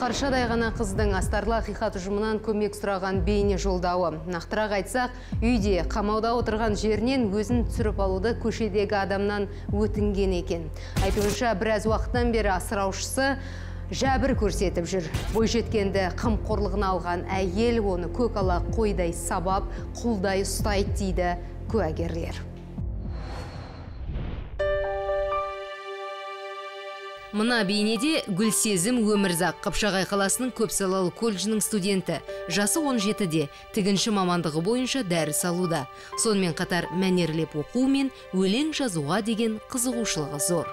қаршадай ғана қыздың астарлы ақиқат ұжымынан көмек сұраған бейне жолдауы. Нақтырақ айтсақ, үйде қамауда отырған жерінен өзін түсіріп алуды көшедегі адамнан өтінген екен. Айтуынша біраз уақыттан бері асыраушысы жәбір көрсетіп жүр. Бойжеткенді қамқорлығына алған әйел оны көкала қойдай сабап, құлдай ұстайды дейді куәгерлер. Мына бейнеде Гүлсезім Өмірзақ Қапшағай қаласының көпсалалы колледжінің студенті. Жасы 17-де, тігінші мамандығы бойынша дәріс алуда. Сонымен қатар мәнерлеп оқу мен өлең жазуға деген қызығушылығы зор.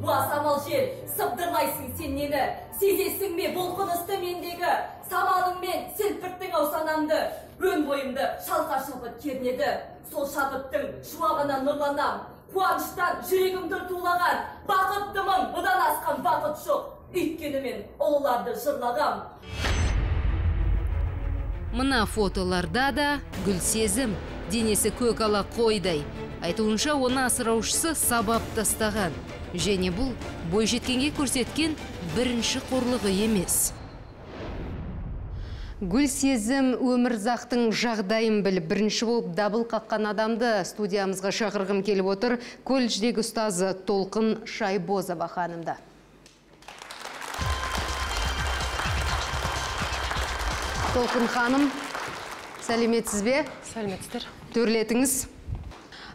уа самал жел сыбдырлайсың сен нені сезесің бе бұлқынысты мендегі самалыңмен селпірттің ау санамды өн бойымды шалқа шабыт кернеді сол шабыттың шуағынан нұрланам қуаныштан жүрегімді тулаған бақыттымын бұдан асқан бақыт жоқ өйткені мен ұлыларды жырлағам Мына фотоларда да Гүлсезім денесі көкала қойдай. Айтуынша оны асыраушысы сабап тастаған. Және бұл бойжеткенге көрсеткен бірінші қорлығы емес. Гүлсезім Өмірзақтың жағдайын біліп, бірінші болып дабыл қаққан адамды студиямызға шақырғым келіп отыр. Колледждегі ұстазы Толқын Шайбозова ханымды. Толқын ханым, сәлеметсіз бе? сәлеметсіздер Төрлетіңіз.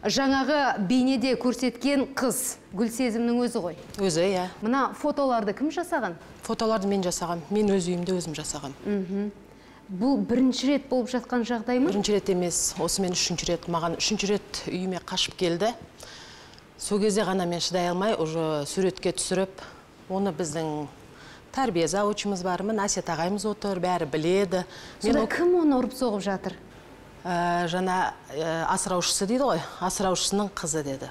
Жаңағы бейнеде көрсеткен қыз Гүлсезімнің өзі ғой. өзі иә Мына фотоларды кім жасаған? фотоларды мен жасағам мен өз үйімде өзім жасағам Бұл бірінші рет болып жатқан жағдай ма? бірінші рет емес осы мен үшінші рет маған үшінші рет үйіме қашып келді сол кезде ғана мен шыдай алмай уже суретке түсіріп оны біздің тәрбие заучымыз бар әсет ағайымыз отыр бәрі біледі мен Сонда ол- кім оны ұрып соғып жатыр? ә, жаңа ә, асыраушысы дейді ғой асыраушысының қызы деді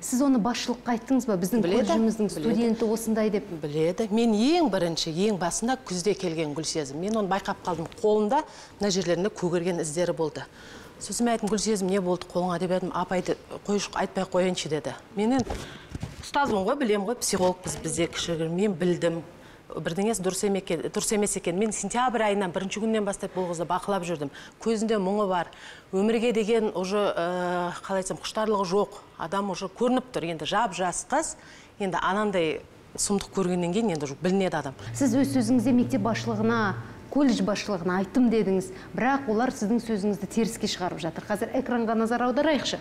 Сіз оны басшылыққа айттыңыз ба? Біздің колледжіміздің студенті осындай деп. біледі. Мен ең бірінші ең басында күзде келген гүлсезім. Мен оны байқап қалдым. Қолында мына жерлерінде көгерген іздері болды. Сосын мен айттым гүлсезім не болды қолыңа? деп едім. Апа айтты қойшы айтпай ақ қояйыншы деді. Мен енді ұстазбын ғой білемін ғой. Психологпыз бізде кішігірім. Мен білдім. Бірдеңесі дұрыс еме- дұрыс емес екен. Мен сентябрь айынан бірінші күннен бастап бұл қызды бақылап жүрдім. Көзінде мұңы бар. Өмірге деген уже ә, қалай айтсам құштарлығы жоқ. Адам уже көрініп тұр. Енді жап жас қыз енді анандай сұмдық көргеннен кейін енді білінеді адам. Сіз өз сөзіңізде мектеп басшылығына, колледж басшылығына айттым дедіңіз, бірақ олар сіздің сөзіңізді теріске шығарып жатыр. Қазір экранға назар аударайықшы.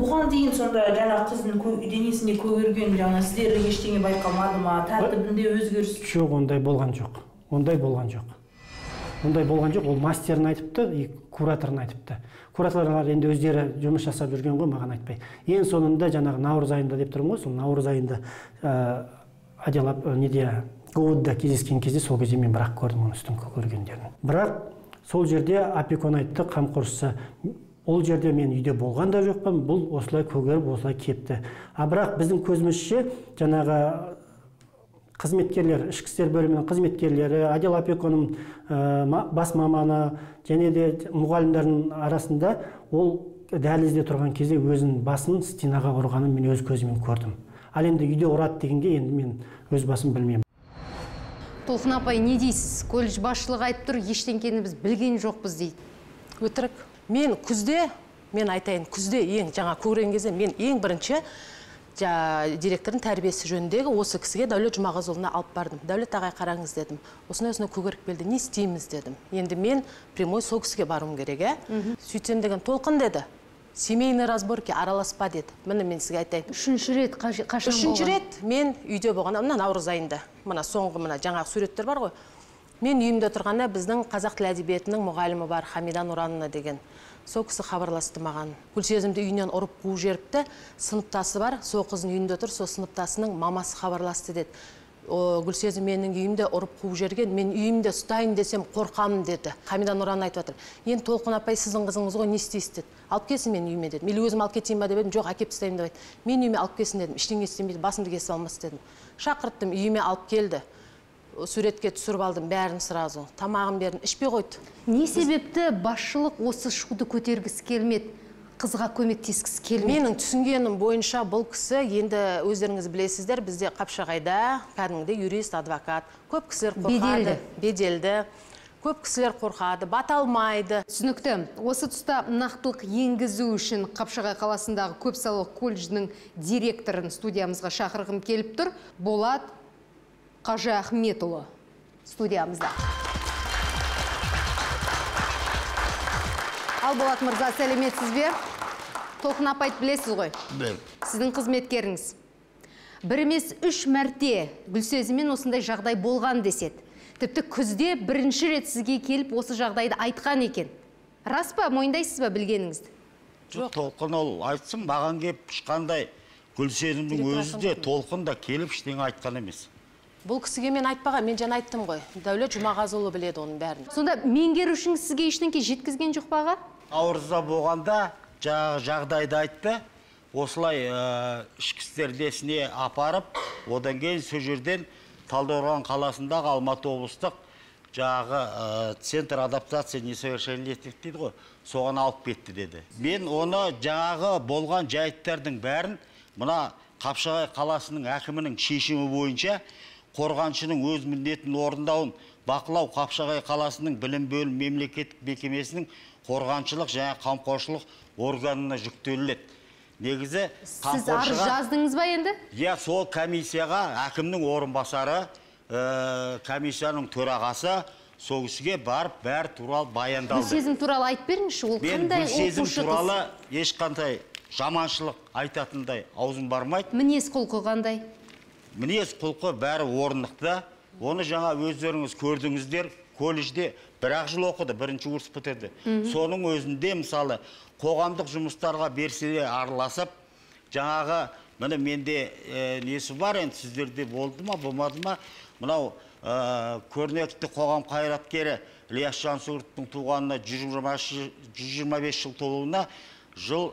Бұған дейін сонда жаңа қыздың денесінде көгерген жаңа сіздер ештеңе байқамады ма? Тәртібінде өзгеріс жоқ ондай болған жоқ. Ондай болған жоқ. Ондай болған жоқ. Ол мастерін айтыпты и кураторын айтыпты. Кураторлар енді өздері жұмыс жасап жүрген ғой маған айтпай. Ең соңында жаңағы наурыз айында деп тұрмын ғой сол наурыз айында ә, отдел ап- неде гуд да кездескен кезде сол кезде мен бірақ көрдім оның үстін көгергендерін. Бірақ сол жерде опекун айтты қамқоршысы ол жерде мен үйде болған да жоқпын бұл осылай көгеріп осылай кепті а бірақ біздің көзімізше жаңағы қызметкерлер ішкі істер бөлімінің қызметкерлері отдел опекунның ә, ма- бас маманы және де мұғалімдердің арасында ол дәлізде тұрған кезде өзінің басын стенаға ұрғанын мен өз көзіммен көрдім ал енді үйде ұрады дегенге енді мен өз басым білмеймін Толқын апай, не дейсіз? Колледж басшылығы айтып тұр, ештеңкені біз білген жоқпыз дейді. өтірік мен күзде мен айтайын күзде ең жаңа көрген кезде мен ең бірінші жа, директордың тәрбиесі жөніндегі осы кісіге дәулет жұмағазұлына алып бардым. Дәулет ағай қараңыз дедім. Осындай осындай көгеріп келді не істейміз дедім. Енді мен прямой сол кісіге баруым керек иә сөйтсем деген толқын деді. Семейный разборки араласпа деді. Міне мен сізге айтайын. Үшінші рет қаш- қашан үшінші рет мен үйде болғанда мына наурыз айында. Мына соңғы мына жаңағы суреттер бар ғой. Мен үйімде тұрғанда біздің қазақ тілі әдебиетінің мұғалімі бар хамида нұрановна деген. Сол кісі хабарласты маған. Гүлсезімді үйінен ұрып қуып жіберіпті сыныптасы бар сол қыздың үйінде тұр сол сыныптасының мамасы хабарласты деді. Гүлсезім менің үйімде ұрып қуып жіберген мен үйімде ұстайын десем қорқамын деді. Хамида нұран айтып жатыр енді толқын апай сіздің қызыңыз ғой не істейсіз деді. Алып келсін менің үйіме дедім или өзім алып кетейін ба деп едім. Жоқ әкеліп тастаймын деп айтты менің үйіме алып келсін дедім. Ештеңе істемейді басымды кесіп алмас дедім. Шақырттым үйіме алып келді. Суретке түсіріп алдым бәрін сразу. Тамағын бердім ішпей қойды. Не себепті басшылық осы шуды көтергісі келмеді қызға көмектескісі келмеді? Менің түсінгенім бойынша бұл кісі енді өздеріңіз білесіздер бізде қапшағайда кәдімгідей юрист адвокат. Көп кісілер қорқады. Беделді. беделді. Көп кісілер қорқады бата алмайды. Түсінікті. Осы тұста нақтылық енгізу үшін қапшағай қаласындағы көпсалалы колледждің директорын студиямызға шақырғым келіп тұр. Болат қажы ахметұлы студиямызда. Ал болат мырза сәлеметсіз бе толқын апайды білесіз ғой? Сіздің қызметкеріңіз. Бір емес үш мәрте гүлсезіммен осындай жағдай болған деседі тіпті күзде бірінші рет сізге келіп осы жағдайды айтқан екен. Рас па мойындайсыз ба білгеніңізді? Жоқ толқын ол айтсын маған келіп ешқандай гүлсезімнің өзі де толқын да келіп ештеңе айтқан емес. Бұл кісіге мен айтпаған мен жаңа айттым ғой. Дәулет жұмағазыұлы біледі оның бәрін. Сонда меңгерушіңіз сізге ештеңке жеткізген жоқ па аға? Наурызда болғанда жаңағы жағдайды айтты. Осылай ә, ішкі істер несіне апарып одан кейін сол жерден талдықорған қаласындағы алматы облыстық жаңағы ә, центр адаптации несовершеннолетних дейді ғой соған алып кетті деді. Мен оны жаңағы болған жайттардың бәрін мына қапшағай қаласының әкімінің шешімі бойынша қорғаншының өз міндетін орындауын бақылау қапшағай қаласының білім бөлім мемлекеттік мекемесінің қорғаншылық және қамқоршылық органына жүктелінеді негізі сіз арыз жаздыңыз ба енді? Иә сол комиссияға әкімнің орынбасары ә, комиссияның төрағасы сол кісіге барып бәрі туралы баяндалды. Гүлсезім туралы айтып беріңізші ол қандай оқушы қыз? туралы ешқандай жаманшылық айтатындай аузым бармайды. Мінез құлқы қандай мінез құлқы бәрі орнықты оны жаңа өздеріңіз көрдіңіздер. Колледжде бір ақ жыл оқыды бірінші курс бітірді. Соның өзінде мысалы қоғамдық жұмыстарға белсене араласып жаңағы міне менде ә, несі бар енді сіздерде болды ма болмады ма? Мынау ә, көрнекті қоғам қайраткері ілияс жансүгіровтің туғанына 125 жыл толуына жыл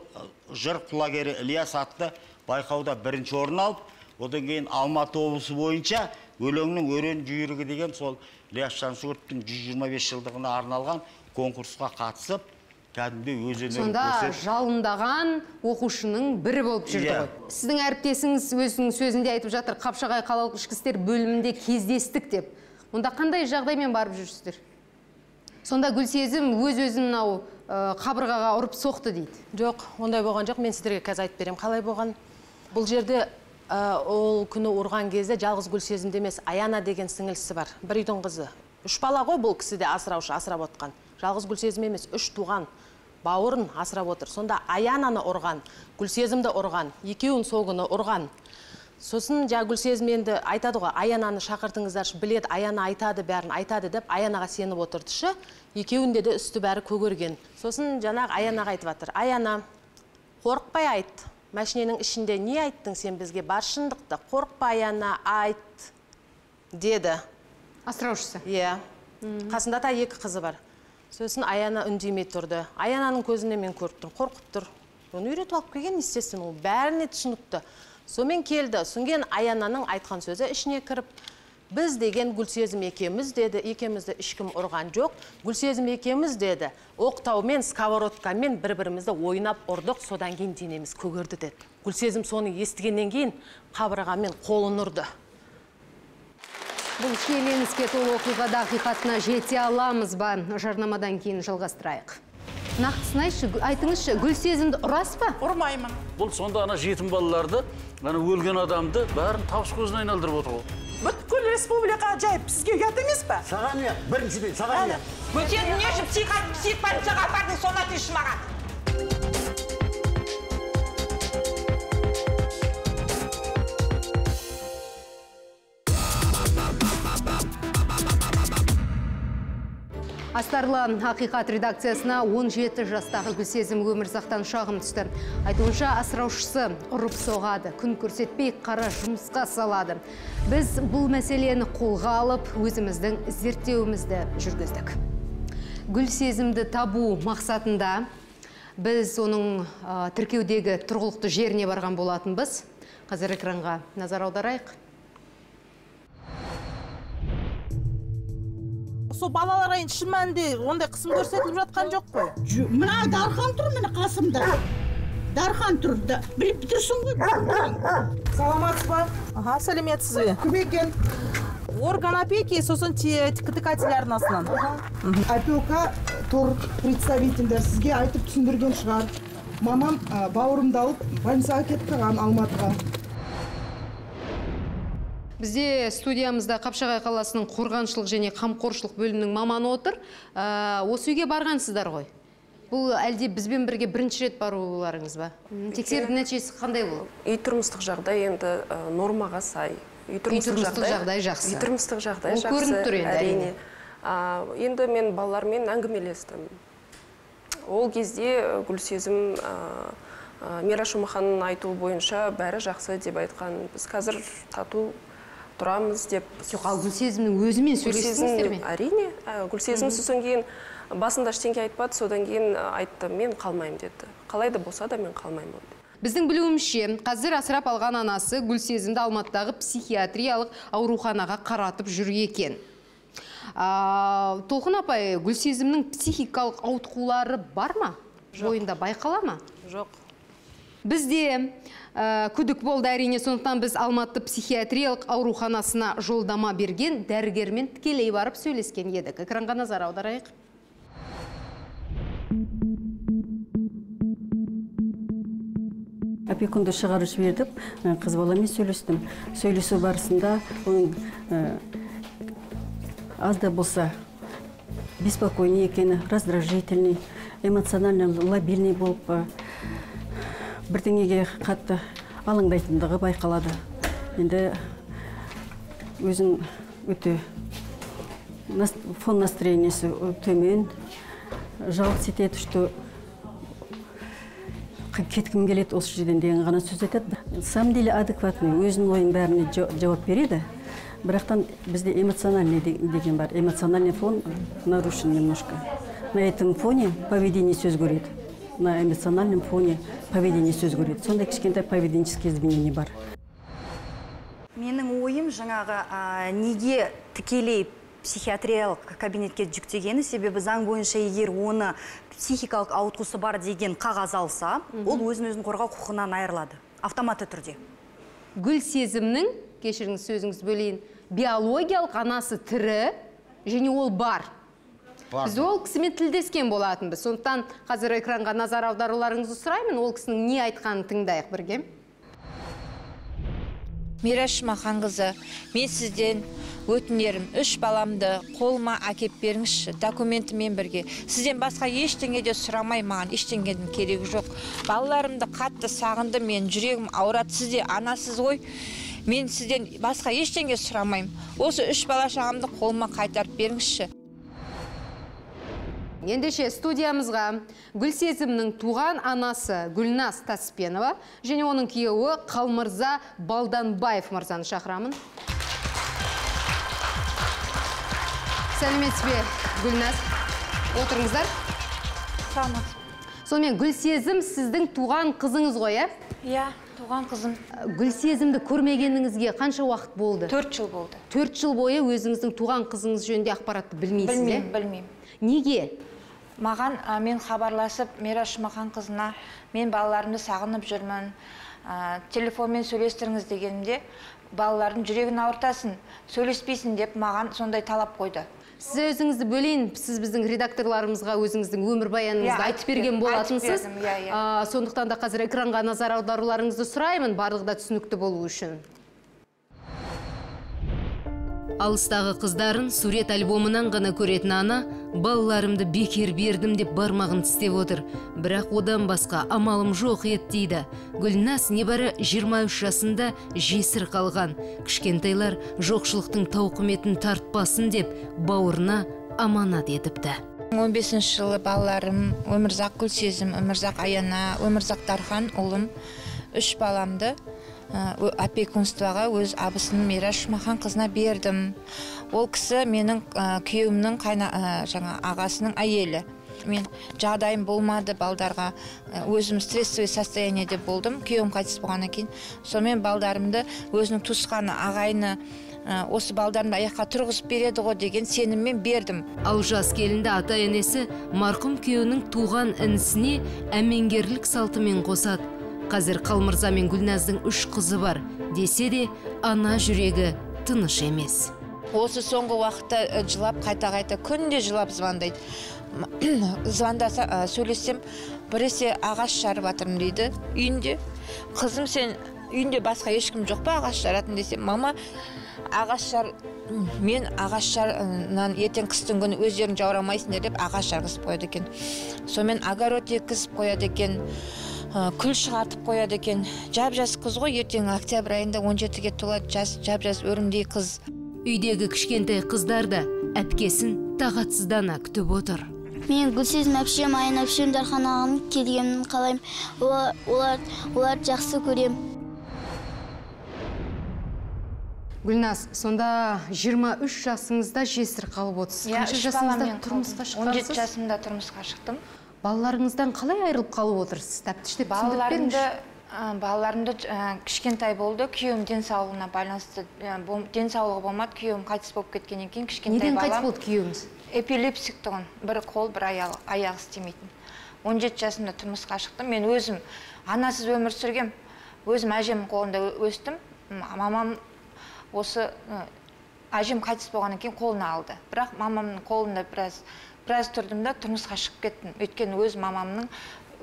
жыр құлагері ілияс атты байқауда бірінші орын алып одан кейін алматы облысы бойынша өлеңнің өрен жүйрігі деген сол ілияс жансүгіровтің 125 жылдығына арналған конкурсқа қатысып кәдімгідей өз өнерін сонда жалындаған оқушының бірі болып жүрді Иә. ғой. Сіздің әріптесіңіз өзінің сөзінде айтып жатыр қапшағай қалалық ішкі істер бөлімінде кездестік деп. Онда қандай жағдаймен барып жүрсіздер? Сонда гүлсезім өз өзін мынау қабырғаға ұрып соқты дейді. Жоқ ондай болған жоқ. Мен сіздерге қазір айтып беремін. Қалай болған? Бұл жерде ол күні ұрған кезде жалғыз гүлсезімде емес аяна деген сіңілісі бар. Бір үйдің қызы. Үш бала ғой бұл кісі де асыраушы асырап отқан. Жалғыз гүлсезім емес үш туған бауырын асырап отыр. Сонда аянаны ұрған гүлсезімді ұрған екеуін сол күні ұрған. Сосын жаңа гүлсезім енді айтады ғой аянаны шақыртыңыздаршы біледі аяна айтады бәрін айтады деп аянаға сеніп отырды шы екеуінде де үсті бәрі көгерген. Сосын жаңағы аянаға айтып жатыр аяна қорықпай айт машиненің ішінде не айттың сен бізге? Бар шындықты қорықпа аяна айт деді. Асыраушысы? Иә. Қасында да екі қызы бар. Сосын аяна үндемей тұрды. Аянаның көзінен мен көріп тұрмын қорқып тұр. Оны үйретіп алып келген естественно ол? Бәріне түсінікті. Сонымен келді. Содан кейін аянаның айтқан сөзі ішіне кіріп біз деген гүлсезім екеуміз деді екеумізді ешкім ұрған жоқ. Гүлсезім екеуміз деді оқтаумен сковородкамен бір бірімізді ойнап ұрдық содан кейін денеміз көгерді деді. Гүлсезім соны естігеннен кейін қабырғамен қолын ұрды. Бұл шиеленіске толы оқиғада ақиқатына жете аламыз ба? Жарнамадан кейін жалғастырайық. Нақтысын айтшы айтыңызшы гүлсезімді ұрасыз ба ұрмаймын. Бұл сонда ана жетім балаларды ана өлген адамды бәрін табыс көзіне айналдырып отыр ғой. Бүткіл республика жайып сізге ұят емес па? Саған не? Біріншіден саған не? Гүлсезім не үшін псих больницаға апардың соны айтыңызшы маған. Астарлы Хақиқат редакциясына 17 жастағы Гүлсезім Өмірзақтан шағым түсті. Айтуынша асыраушысы ұрып соғады, күн көрсетпей қара жұмысқа салады. Біз бұл мәселені қолға алып, өзіміздің зерттеуімізді жүргіздік. Гүлсезімді табу мақсатында біз оның тіркеудегі тұрғылықты жеріне барған болатынбыз. Қазір экранға назар аударайық. Сол балаларға енді шын мәнінде ондай қысым көрсетіліп жатқан жоқ қой. Мына дархан тұр міне қасымда. Дархан тұр біліп тұрсың ғой. Саламатсыз ба? Аха сәлеметсіз бе? Кім екен? Орган опеки сосын ктк телеарнасынан опека тұр представительдер сізге айтып түсіндірген шығар. Мамам ә, бауырымды алып больницаға кетіп қалған алматыға. Бізде студиямызда Қапшағай қаласының қорғаншылық және қамқоршылық бөлімінің маманы отыр. Ә, осы үйге барғансыздар ғой. Бұл әлде бізбен бірге бірінші рет баруларыңыз ба? М, Тексеру нәтижесі қандай болды? үй тұрмыстық жағдай енді ә, нормаға сай үй тұрмыстық жағдай жақсы. үй тұрмыстық жағдай жақсы көрініп тұр енді, әрине. А, енді мен балалармен әңгімелестім ол кезде гүлсезім ә, ә, мираш жұмаханның айтуы бойынша бәрі жақсы деп айтқан біз қазір тату тұрамыз деп жоқ ал гүлсезімнің өзімен сөйлестіңіздер ме? әрине ә, гүлсезім сосын кейін басында ештеңе айтпады содан кейін ә, айтты мен қалмаймын деді қалай да болса да мен қалмаймын Біздің білуімізше, қазір асырап алған анасы Гүлсезімді Алматыдағы психиатриялық ауруханаға қаратып жүр екен. А, Толқын апай, Гүлсезімнің психикалық ауытқулары бар ма? Бойында байқала ма? жоқ Бізде ә, күдік болды әрине, сондықтан біз Алматы психиатриялық ауруханасына жолдама берген дәрігермен тікелей барып сөйлескен едік. Экранға назар аударайық. опекунды шығарып жібердік қыз баламен сөйлестім сөйлесу барысында оның аз да болса беспокойный екені раздражительный эмоционально лобильный болып бірдеңеге қатты алаңдайтындығы байқалады. Енді өзін өте фон настроениесі төмен жалғыз етеді что кеткім келеді осы жерден деген ғана сөз айтады. Самом деле адекватный өзінің ойын бәріне жа- жауап береді. Бірақтан бізде эмоциональный де- деген бар эмоциональный фон нарушен немножко. На этом фоне поведение сөз көреді на эмоциональном фоне поведение сөз көреді сондай кішкентай поведенческие изменения бар. Менің ойым жаңағы неге тікелей психиатриялық кабинетке жүктегені себебі заң бойынша егер оны психикалық ауытқусы бар деген қағаз алса ол өзін өзін қорғау құқығынан айырылады. Автоматты түрде. Гүл сезімнің кешіріңіз сөзіңізді бөлейін биологиялық анасы тірі және ол Бар. Біз ол кісімен тілдескен болатынбыз. Сондықтан қазір экранға назар аударуларыңызды сұраймын ол кісінің не айтқанын тыңдайық бірге. Мираш маханқызы мен сізден өтінерім. Үш баламды қолыма әкеп беріңізші документімен бірге. Сізден басқа ештеңе де сұрамай маған ештеңенің керегі жоқ. Балаларымды қатты сағындым мен жүрегім ауырады. Сіз де анасыз ғой. Мен сізден басқа ештеңе сұрамаймын. Осы үш бала шағамды қолыма қайтарып беріңізші. Ендеше студиямызға гүлсезімнің туған анасы гүлназ таспенова және оның күйеуі қалмырза балданбаев мырзаны шақырамын. Сәлеметсіз бе гүлназ? Отырыңыздар. Сонымен гүлсезім сіздің туған қызыңыз ғой иә иә туған қызым. Гүлсезімді көрмегеніңізге қанша уақыт болды? Төрт жыл болды. Төрт жыл бойы өзіңіздің туған қызыңыз жөнінде ақпаратты білмейсіз білмеймін білмеймін. Неге? Маған а, мен хабарласып мираш жұмахан қызына мен балаларымды сағынып жүрмін а, телефонмен сөйлестіріңіз дегенімде балалардың жүрегін ауыртасың сөйлеспейсің деп маған сондай талап қойды. Сіз өзіңізді бөлейін сіз біздің редакторларымызға өзіңіздің өмірбаяныңызды Иә, айтып берген болатынсыз. иә. А, сондықтан да қазір экранға назар аударуларыңызды сұраймын барлығы да түсінікті болу үшін. Алыстағы қыздарын сурет альбомынан ғана көретін ана балаларымды бекер бердім деп бармағын тістеп отыр. Бірақ одан басқа амалым жоқ еді дейді. Гүлназ небәрі 23 жасында жесір қалған. Кішкентайлар жоқшылықтың тауқыметін тартпасын деп бауырына аманат етіпті. 15 жылы балаларым өмірзақ гүлсезім өмірзақ аяна өмірзақ дархан ұлым үш баламды опекунствоға өз абысын мираш жұмахан қызына бердім. Ол кісі менің ә, күйеуімнің қайна ә, жаңа ағасының әйелі. Мен жағдайым болмады балдарға өзім стрессовый состояниеде болдым күйеуім қайтыс болғаннан кейін. Сонымен балдарымды өзінің туысқаны ағайыны осы балдарымды аяққа тұрғызып береді ғой деген сеніммен бердім. Ал жас келінді ата енесі марқұм күйеуінің туған інісіне әмеңгерлік салтымен қосады. Қазір қалмырза мен гүлназдың үш қызы бар десе де ана жүрегі тыныш емес. Осы соңғы уақытта ә, жылап қайта қайта күнде жылап звондайды. Звондаса ә, сөйлессем біресе ағаш жарып жатырмын дейді үйінде. Қызым сен үйінде басқа ешкім жоқ па ағаш жаратын десем мама ағаш жар мен ағаш жарынан ертең қыстың күні өздерің жаурамайсыңдар деп ағаш жарғызып қояды екен. Сонымен огород еккізіп қояды екен ә, күл шығартып қояды екен. Жап жас қыз ғой ертең октябрь айында 17-ге толады жас жап жас өрімдей қыз. Үйдегі кішкентай қыздар да әпкесін тағатсыздана күтіп отыр. Мен гүлсезім әпшем аян әпшем дархан ағаның келгенін қалаймын. Олар, олар, оларды жақсы көремін гүлназ сонда 23 жасыңызда жесір қалып отырсыз. Иә, қанша жасыңызда тұрмысқа қалдым. 17 шыққансыз жасымда тұрмысқа шықтым. Балаларыңыздан қалай айырылып қалып отырсыз? Тәптіштеп түсіндіріп балаларымды беріңізші. Ә, балаларымды ә, кішкентай болды күйеуім денсаулығына байланысты бом- денсаулығы болмады күйеуім қайтыс болып кеткеннен кейін кішкентай неден қайтыс болды күйеуіңіз? Эпилепсик тұғын бір қол бір аяғы аяғы істемейтін. 17 жасымда тұрмысқа шықтым мен өзім анасыз өмір сүргем өзім әжемнің қолында өстім мамам осы әжем қайтыс болғаннан кейін қолына алды. Бірақ мамамның қолында біраз біраз тұрдым да тұрмысқа шығып кеттім. Өйткені өз мамамның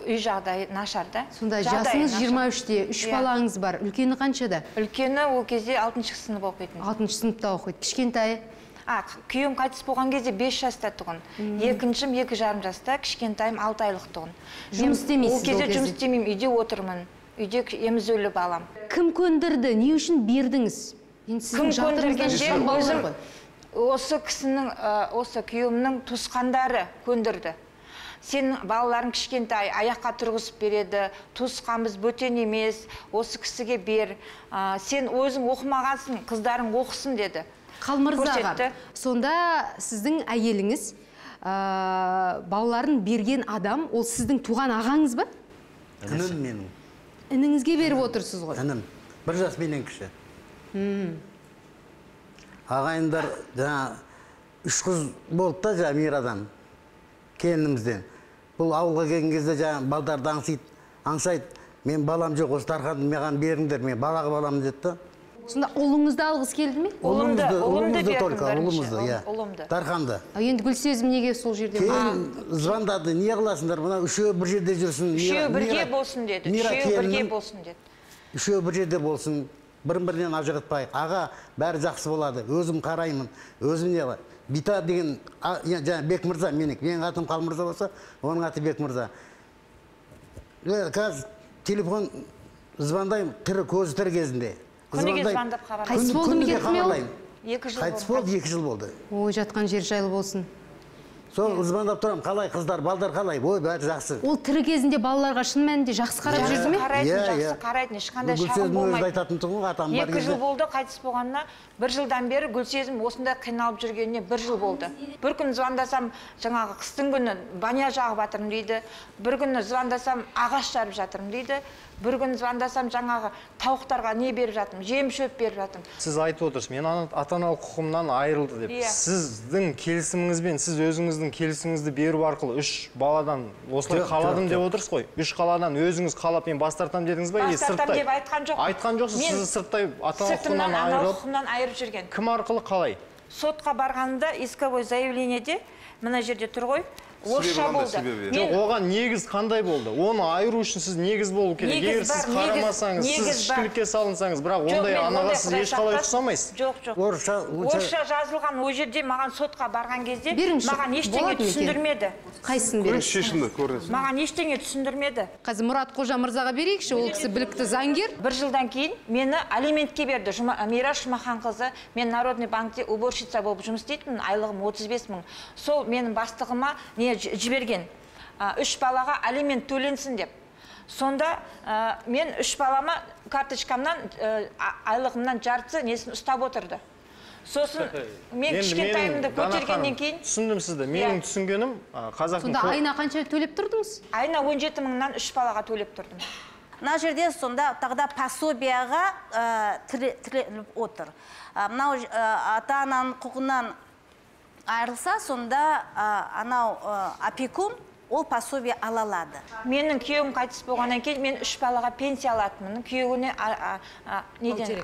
үй жағдайы нашар да сонда жасыңыз нашар. 23-те үш Иә. балаңыз бар. Үлкені қаншада? Үлкені ол кезде алтыншы сынып оқитын алтыншы сыныпта оқиды. Кішкентайы? А күйеуім қайтыс болған кезде 5 жаста тұғын екіншім екі жарым жаста кішкентайым алты айлық тұғын Жұмыс істемейсіз ол кезде жұмыс істемеймін үйде отырмын. Үйде емізулі балам кім көндірді? Не үшін бердіңіз? Енді сіздің өзім осы кісінің осы күйеуімнің туысқандары көндірді. Сен балаларың кішкентай аяққа тұрғызып береді туысқанбыз бөтен емес осы кісіге бер. Ә, сен өзің оқымағансың қыздарың оқысын деді. Қалмырза аға Көрсетті. сонда сіздің әйеліңіз ә, балаларын берген адам ол сіздің туған ағаңыз ба? Інім менің. Ініңізге беріп отырсыз ғой? Інім. Бір жас менен кіші. Мм. ағайындар жаңа үш қыз болды да жаңа мейрадан келінімізден. Бұл ауылға келген кезде жаңа балдарды аңсайды аңсайды. Мен балам жоқ осы дарханды маған беріңдер мен балаға баламын деді да. Сонда ұлыңызды алғысы келді ме? Ұлымды ұлымды только ұлымызды иә. Ұл- ұлымды. дарханды. А енді гүлсезім неге сол жерде? Кейін звондады не қыласыңдар мына үшеуі бір жерде жүрсін үшеуі бірге болсын деді үшеуі бірге болсын деді. Үшеуі бір жерде болсын бірін бірінен ажыратпайық. Аға бәрі жақсы болады өзім қараймын өзім не. Бита деген иә, жаңа бек мырза менікі. Менің атым қалмырза болса оның аты бек мырза қазір телефон звондаймын тірі көзі тірі кезінде. Күніге звондап хабарлаймын Қайтыс болды ма қайтыс болды екі жыл болды. Ой жатқан жер жайлы болсын. Сол звондап тұрамын қалай қыздар балдар қалай? Ой бәрі жақсы. Ол тірі кезінде балаларға шын мәнінде жақсы қарап жүрді ме? Қарайтын Иә, жақсы иә. қарайтын ешқандай шағым болмайды. айтатын тұғын ғой атам бар екі жыл болды қайтыс болғанына бір жылдан бері гүлсезім осындай қиналып жүргеніне бір жыл болды. Бір күн звондасам жаңағы қыстың күні баня жағып жатырмын дейді. Бір күні звондасам ағаш жарып жатырмын дейді. Бір күн звондасам жаңағы тауықтарға не беріп жатырмын жем шөп беріп жатырмын. Сіз айтып отырсыз мен ана- ата аналық құқығымнан айырылды деп. Иә. сіздің келісіміңізбен сіз өзіңіздің келісіміңізді беру арқылы үш баладан осылай қаладым деп отырсыз ғой. Үш қаладан өзіңіз қалап мен бас тартамын дедіңіз ба или бас сырттай. деп айтқан жоқ айтқан жоқсыз сіз сырттай ата аналық сыртымнан құқығынан айырылып құқығымнан айырып жүрген. кім арқылы қалай? Сотқа барғанымда исковой заявлениеде мына жерде тұр ғой орысша болды жоқ оған негіз қандай болды? Оны айыру үшін сіз негіз болу керек. Негіз егер сіз қарамасаңыз сіз ішкілікке салынсаңыз бірақ ондай анаға сіз ешқалай ұқсамайсыз? Жоқ жоқ. Орысша орысша жазылған ол жерде маған сотқа барған кезде Беріңізші, маған ештеңе түсіндірмеді. Қайсысын бересіз? шешімді көресіз маған ештеңе түсіндірмеді. Қазір мұрат қожа мырзаға берейікші ол кісі білікті заңгер. Бір жылдан кейін мені алиментке берді. Жұма, мираш жұмаханқызы мен народный банкте уборщица болып жұмыс істейтінмін айлығым 35 мың. Сол менің бастығыма не жіберген. Үш балаға алимент төленсін деп. Сонда мен үш балама карточкамнан ә, айлығымнан жартысы несін ұстап отырды. Сосын мен кішкентайымды көтергеннен кейін түсіндім сізді. Иә. менің түсінгенім қазақтың сонда айына қанша төлеп тұрдыңыз? Айына 17 мыңнан үш балаға төлеп тұрдым. Мына жерде сонда тағда пособияға ә, тіре- тіреліп отыр. Мынау ата ананың құқығынан айырылса сонда ә, анау ә, опекун ол пособие ала алады менің күйеуім қайтыс болғаннан кейін мен үш балаға пенсия алатынмын. Күйеуіне а- а- а, неден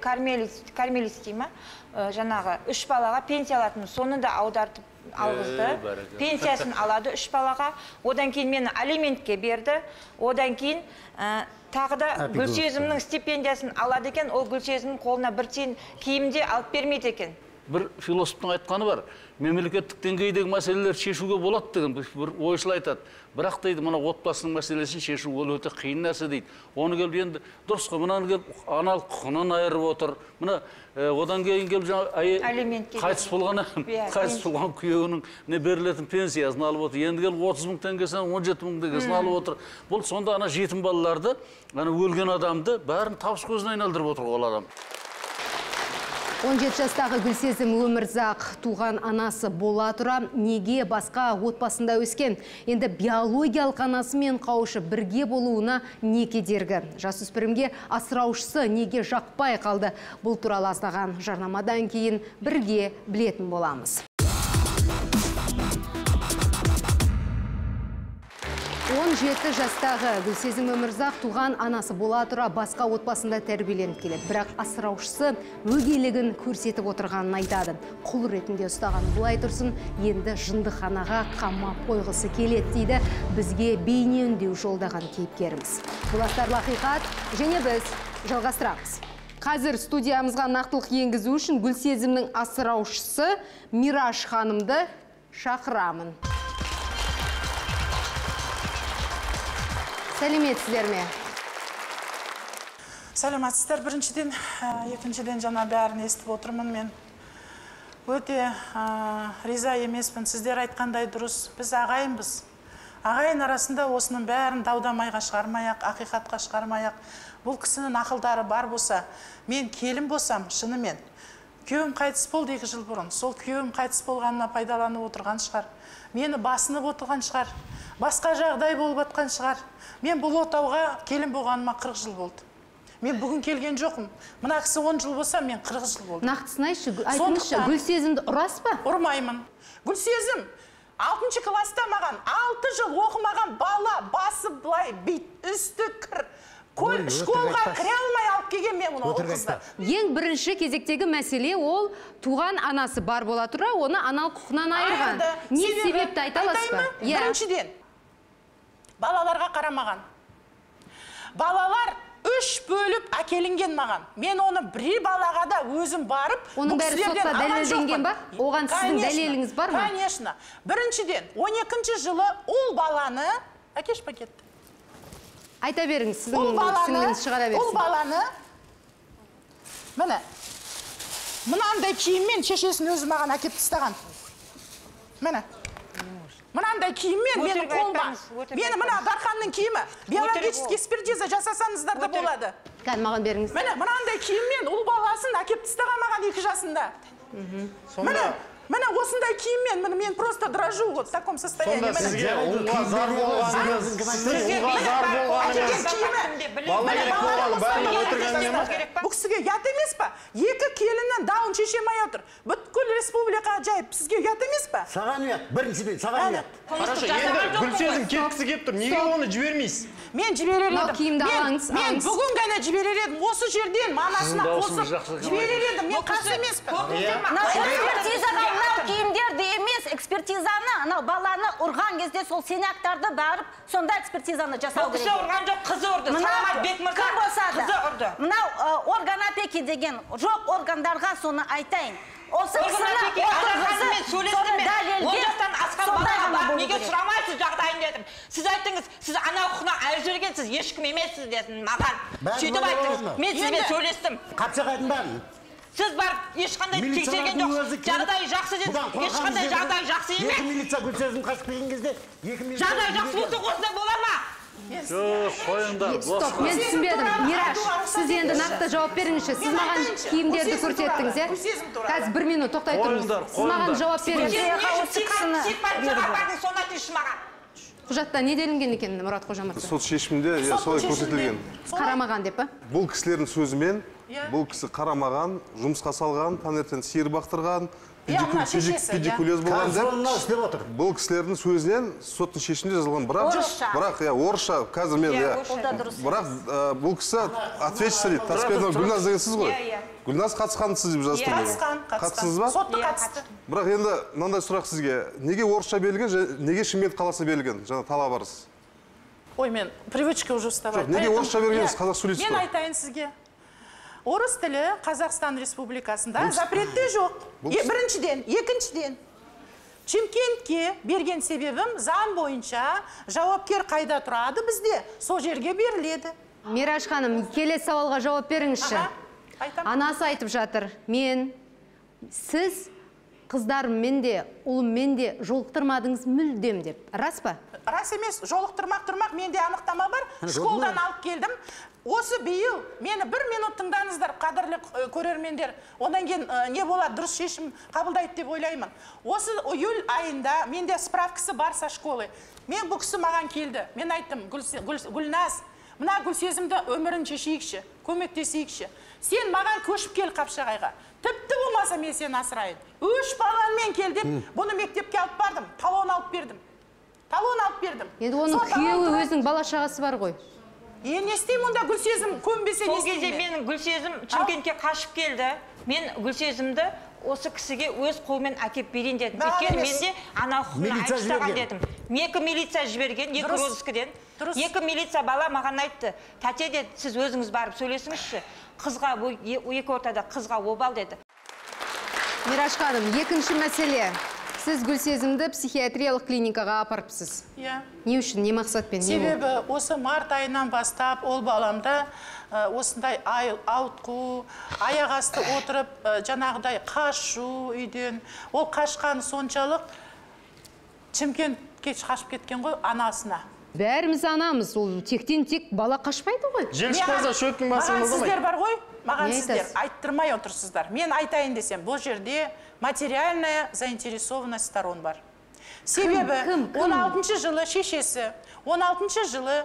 кормилец. кормилец дей ма? Э, жаңағы үш балаға пенсия алатынмын. Соны да аудартып алғызды. Э, пенсиясын алады үш балаға. Одан кейін мені алиментке берді. Одан кейін ә, тағы да гүлсезімнің стипендиясын алады екен. Ол гүлсезімнің қолына бір тиын киім де алып бермейді екен. Бір философтың айтқаны бар. Мемлекеттік деңгейдегі мәселелерді шешуге болады деген бір ойшыл айтады. Бірақ дейді мына отбасының мәселесін шешу ол өте қиын нәрсе дейді. Оны келіп енді дұрыс қой мынаны келіп аналық құқығынан айырып отыр. Мына одан кейін келіп жаңа әйел Алиментке қайтыс болған Иә, қайтыс болған күйеуінің не берілетін пенсиясын алып отыр. Енді келіп отыз мың теңгесінен он жеті мың теңгесін алып отыр. Бұл сонда ана жетім балаларды ана өлген адамды бәрін табыс көзіне айналдырып отыр ол адам. 17 жастағы Гүлсезім Өмірзақ туған анасы бола тұра неге басқа отбасында өскен. Енді биологиялық анасымен қауышып бірге болуына не кедергі. Жасөспірімге асыраушысы неге жақпай қалды. Бұл туралы аздаған жарнамадан кейін бірге білетін боламыз. 17 жастағы Гүлсезім Өмірзақ туған анасы бола тұра басқа отбасында тәрбиеленіп келеді. Бірақ асыраушысы өгейлігін көрсетіп отырғанын айтады. Құл ретінде ұстаған бұлай тұрсын, енді жындыханаға қамап қойғысы келеді дейді бізге бейне үндеу жолдаған кейіпкеріміз. Бұл астарлы ақиқат және біз жалғастырамыз. Қазір студиямызға нақтылық енгізу үшін Гүлсезімнің асыраушысы Мираш ханымды шақырамын. Сәлеметсіздер ме? сәлематсыздар біріншіден екіншіден жаңа бәрін естіп отырмын мен. Өте ә, риза емеспін. Сіздер айтқандай дұрыс. Біз ағайынбыз. Ағайын арасында осының бәрін дау дамайға шығармай-ақ ақиқатқа шығармай-ақ бұл кісінің ақылдары бар болса мен келін болсам шынымен күйеуім қайтыс болды екі жыл бұрын. Сол күйеуім қайтыс болғанына пайдаланып отырған шығар. Мені басынып отырған шығар. Басқа жағдай болып жатқан шығар. Мен бұл отауға келін болғаныма 40 жыл болды. Мен бүгін келген жоқпын. Мына кісі 10 жыл болса мен 40 жыл болдым. Нақтысын айтшы, айтыңызшы, Гүлсезімді ұрасыз ба? ұрмаймын. Гүлсезім алтыншы класста маған алты жыл оқымаған бала басы былай бит үсті кір. Школға кіре алмай алып келген мен ол Өтірік қызды Ең бірінші кезектегі мәселе ол туған анасы бар бола тұра, оны аналық құқынан айырған. Не себепті айта аласыз ба? ба? біріншіден балаларға қарамаған балалар үш бөліп әкелінген маған мен оны бір балаға да өзім барып Оның бәрі сотта дәлелденген ба? Оған сіздің дәлеліңіз бар ма? конечно біріншіден 12 жылы ұл баланы әкеш пакетті Айта беріңіз, сіздің шығара ұл берсін. баланы міне мынандай киіммен шешесін өзі маған әкеліп тастаған. Міне мынандай киіммен менің қолыма мені мына дарханның киімі биологический экспертиза жасасаңыздар да болады. Кәдімгі маған беріңіз. міне мынандай киіммен ұл баласын әкеліп тастаған маған екі жасында. Міне міне осындай киіммен міне мен просто дрожу вот в таком состоянии. Сонда сізге ұлға зар болғаныңыз бұл кісіге ұят емес па екі келіннің дауын шеше алмай отыр. Бүткіл республикаға жайып сізге ұят емес па саған ұят. Біріншіден саған ұят. Хорошо енді гүлсезім кеткісі келіп тұр. Неге оны жібермейсіз? Мен жіберер едім. Киімді мен, бүгін ғана жіберер едім. Осы жерден мамасына даусыңыз қосып жіберер едім. Мен қарсы емеспін анау киімдерді емес экспертизаны анау баланы ұрған кезде сол сеняктарды барып сонда экспертизаны жасау Бұл кісі керек ұрған жоқ, қызы ұрды. Мынау Саламат Бекмырза, кім болса да. қызы ұрды. мынау орган опеки деген жоқ органдарға соны айтайын осы кісіні отырғызып, соны дәлелдеп, неге керек. сұрамайсыз жағдайын дедім. Сіз айттыңыз, сіз ана құқына әлі жібергенсіз, ешкім емессіз дедім маған. Сөйтіп айттыңыз. Мен сізбен сөйлестім. қапшағайдың бәрін Сіз барып ешқандай тексерген Милициялардың өзі жоқ. келіп, Жағдайы жақсы дедіңіз. қорқамыз Ешқандай деді. жағдайы жақсы екі емес. милиция гүлсезім қашып келген кезде екі милиция Жағдайы жақсы болса осындай бола ма? жоқ қойыңдар стоп мен түсінбедім мираш сіз енді нақты жауап беріңізші сіз маған киімдерді көрсеттіңіз иә қазір бір минут тоқтай тұрыңыз Қойыңдар, сіз маған жауап беріңіз құжатта не делінген екен мұрат қожа мырза сот шешімінде иә солай көрсетілген. Қарамаған деп па бұл кісілердің сөзімен Иә. бұл кісі қарамаған жұмысқа салған таңертең сиыр бақтырған Иә, мына шешесі, педикулез болған істеп отыр. бұл кісілердің сөзінен соттың шешімінде жазылған бірақ Орысша. бірақ иә орысша қазір мен Иә, бірақ бұл кісі ответчица дейді таспенова гүлназ деген сіз ғой Иә, иә. гүлназ қатысқансыз деп жазып тұр қатысқан қатыстыңыз ба сотты қатысты бірақ енді мынандай сұрақ сізге неге орысша берілген неге шымкент қаласы берілген жаңа талап арыз ой мен привычка уже уставать Жоқ, неге орысша бергенсіз? Қазақ сөйлейсіз мен айтайын сізге орыс тілі қазақстан республикасында запретте жоқ. Е, біріншіден екіншіден шымкентке берген себебім заң бойынша жауапкер қайда тұрады бізде? Сол жерге беріледі. Мираш ханым келесі сауалға жауап беріңізші. Айтамын. анасы айтып жатыр мен сіз қыздарыммен де ұлыммен де жолықтырмадыңыз мүлдем деп. Рас па? Рас емес жолықтырмақ тұрмақ менде анықтама бар. Школдан алып келдім. Осы биыл мені бір минут тыңдаңыздар қадірлі көрермендер. Одан кейін э, не болады дұрыс шешім қабылдайды деп ойлаймын. Осы июль айында менде справкасы бар со школы. Мен бұл кісі маған келді. Мен айттым «Гүлсе- Гүл- гүлназ мына гүлсезімді өмірін шешейікші көмектесейікші. Сен маған көшіп кел қапшағайға. Тіпті болмаса мен сені асырайын үш балаңмен кел деп бұны мектепке алып бардым талон алып бердім. Талон алып бердім. Енді оның күйеуі өзінің бала шағасы бар ғой. Е не істеймін онда гүлсезім көнбесе не Сол кезде менің гүлсезім шымкентке қашып келді. Мен гүлсезімді осы кісіге өз қолмен әкеп берейін дедім. Өйткені менде ана құқығын айтып тастаған дедім. Екі милиция жіберген екі Дұрыс. розыскіден. Екі милиция бала маған айтты. Тәте деді сіз өзіңіз барып сөйлесіңізші қызға екі ортада қызға обал деді. Мираш ханым екінші мәселе. Сіз гүлсезімді психиатриялық клиникаға апарыпсыз. Иә. Не үшін не мақсатпен себебі осы март айынан бастап ол баламда ә, осындай ай, ауытқу аяқ асты отырып ә, жаңағыдай қашу үйден. Ол қашқаны соншалық шымкентке қашып кеткен ғой анасына. Бәріміз анамыз ол тектен тек бала қашпайды ғой. Маған- маған сіздер бар ғой маған сіздер. айттырмай отырсыздар. Мен айтайын десем бұл жерде материальная заинтересованность сторон бар. Себебі кім, кім? 16 жылы шешесі 16 жылы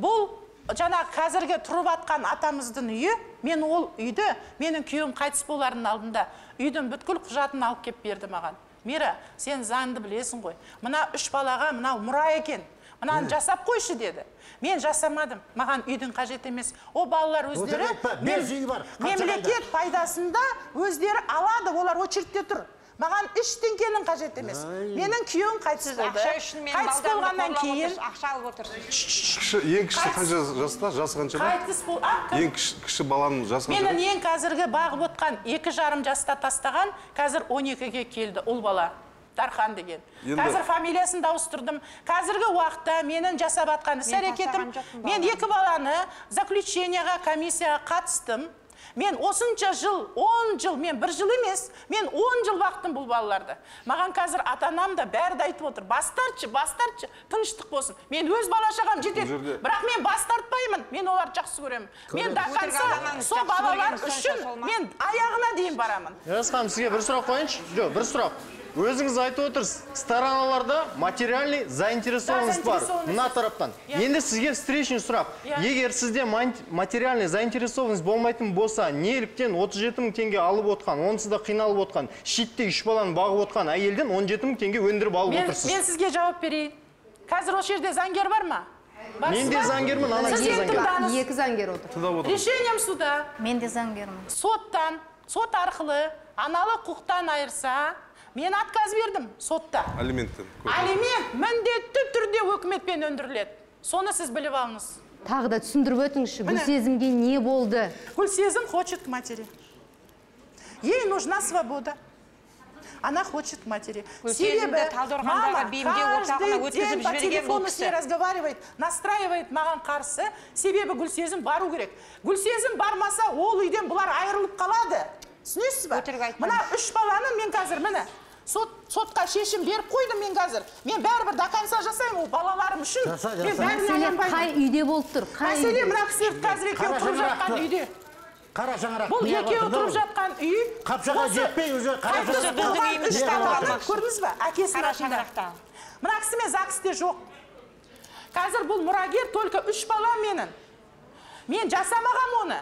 бұл жаңағы қазіргі тұрып атқан атамыздың үйі мен ол үйді менің күйеуім қайтыс болардың алдында үйдің бүткіл құжатын алып келіп берді маған. Мира сен заңды білесің ғой. Мына үш балаға мынау мұра екен. Мынаны жасап қойшы деді. Мен жасамадым. Маған үйдің қажет емес. Ол балалар өздері бес үй бар, мемлекет пайдасында өздері алады олар очередьте тұр. Маған үш теңгенің қажет емес. Менің күйеуім қайтыс болды ақша үшін менің қайтыс болғаннан кейін ақша алып ең кіші қанша жаста жасы қанша ба? қайтыс бол ең кіші, баланың жасы менің ең қазіргі бағып отқан екі жарым жаста тастаған қазір 12-ге келді ұл бала. Дархан деген. Қазір фамилиясын да ауыстырдым қазіргі уақытта менің жасап жатқан іс Мен әрекетім мен екі баланы заключениеға комиссияға қатыстым. Мен осынша жыл 10 жыл мен бір жыл емес мен 10 жыл бақтым бұл балаларды. Маған қазір ата анам да бәрі де айтып отыр. Бас тартшы бас тартшы тыныштық болсын. Мен өз бала шағам жетеді. Бірақ мен бас тартпаймын. Мен оларды жақсы көремін. Мен Өтірік адамнан сол балалар үшін мен аяғына дейін барамын. Жас ханым сізге бір сұрақ қояйыншы. Жоқ бір сұрақ. Өзіңіз айтып отырсыз стороналарда материальный заинтересованность бар. мына тараптан. Енді сізге встречный сұрақ. Егер сізде материальный заинтересованность болмайтын болса неліктен 37 мың теңге алып отқан онсыз да қиналып отқан шиттей үш баланы бағып отқан әйелден 17 мың теңге өндіріп алып отырсыз. мен сізге жауап берейін. Қазір осы жерде заңгер бар ма? Мен де заңгермін, ана кісі заңгер. екі заңгер отыр. Тыңдап решением суда. Мен де заңгермін. Соттан сот арқылы аналық құқықтан айырса мен отказ бердім сотта алименттен алимент міндетті түрде өкіметпен өндіріледі соны сіз біліп алыңыз тағы да түсіндіріп өтіңізші гүлсезімге не болды Гульсезім хочет к матери. Ей нужна свобода. Она хочет к матери. Себебі талдықорғандағы мама бейімдеу орталығына каждый өткізіп день по жіберген бұл телефону с кісі. ней разговаривает, настраивает маған қарсы. Себебі Гүлсезім бару керек. Гүлсезім бармаса, ол үйден бұлар айырылып қалады. Түсінесіз ба? Мына үш баланы мен қазір міне сот сотқа шешім беріп қойдым мен қазір. Мен бәрібір до конца жасаймын ол балаларым үшін. Жаса, қай үйде болып тұр қай Мәселе мына кісілер қазір екеуі тұрып жатқан үйде. қара шаңырақ бұл екеуі тұрып жатқан үй. Қапшаға жетпей уже қара шаңырақ- көрдіңіз ба әкесінің Қара атында? мына кісімен загсте жоқ. Қазір бұл мұрагер только үш бала менің. Мен жасамағам оны.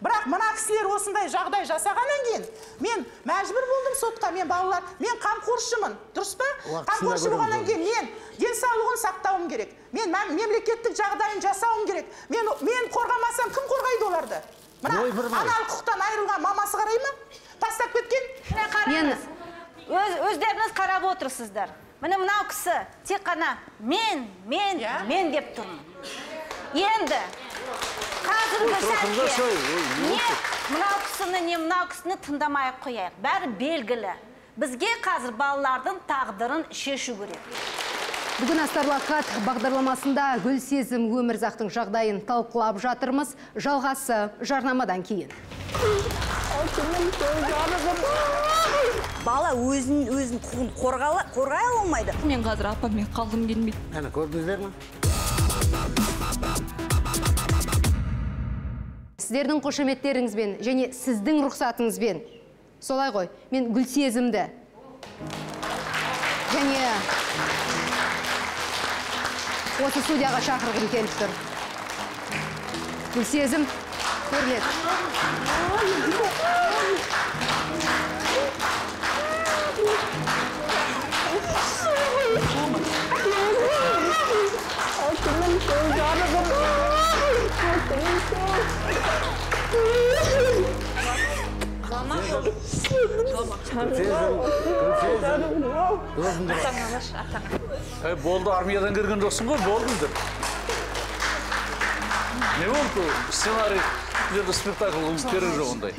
Бірақ мына кісілер осындай жағдай жасағаннан кейін мен мәжбүр болдым сотқа мен балалар мен қамқоршымын дұрыс па? Қамқоршы болғаннан кейін мен денсаулығын сақтауым керек. Мен мемлекеттік жағдайын жасауым керек. Мен мен қорғамасам кім қорғайды оларды? Мына аналық құқықтан айырылған мамасы қарай ма? Тастап кеткен. Қараңыз. Өз өздеріңіз қарап отырсыздар. Міне мынау кісі тек қана мен мен мен деп тұрмын. Енді қазіргі сәтте не мынау кісіні не мынау кісіні тыңдамай ақ қояйық. Бәрі белгілі. Бізге қазір балалардың тағдырын шешу керек. Бүгін Астарлақат бағдарламасында Гүлсезім өмірзақтың жағдайын талқылап жатырмыз. Жалғасы жарнамадан кейін. бала өзін өзін қорғай алмайды. Мен қазір апаммен қалғым келмейді. Әне көрдіңіздер ма Сіздердің қошеметтеріңізбен және сіздің рұқсатыңызбен солай ғой мен Гүлсезімді және осы студияға шақырғым келіп тұр. Гүлсезім көрінеді. Ей, болды армиядан келген жоқсың ғой болдыңдар не болды сценарий спектакль қылып керек жоқ ондай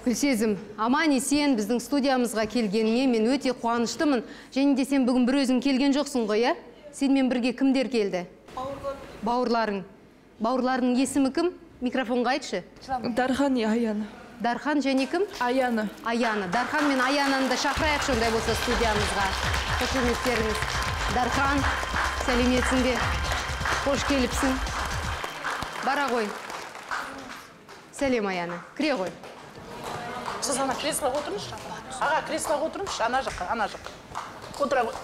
Гүлсезім, аман есен біздің студиямызға келгеніңе мен өте қуаныштымын. Және де сен бүгін бір өзің келген жоқсың ғой, иә? Сенімен бірге кімдер келді? Бауырларың. Бауырларының есімі кім? Микрофонға айтшы. дархан и аяна Дархан және кім? аяна Аяна. Дархан мен Аянаны да шақырайықшы ондай болса студиямызға. Қошеметтеріңіз. Дархан, сәлеметсің бе? Қош келіпсің. Бара ғой. Сәлем Аяна. Кіре ғой. сіз ана креслоға отырыңызшы аға креслоға отырыңызшы ана жаққа ана жаққа отыра ғой